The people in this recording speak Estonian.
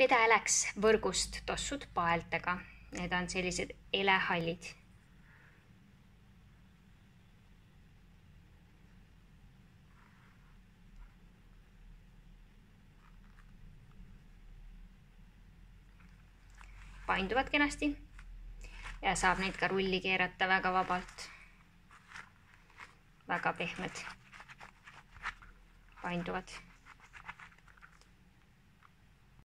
pede läks võrgust tossud paeltega. Need on sellised elehallid painduvad kenasti ja saab neid ka rulli keerata väga vabalt. väga pehmed, painduvad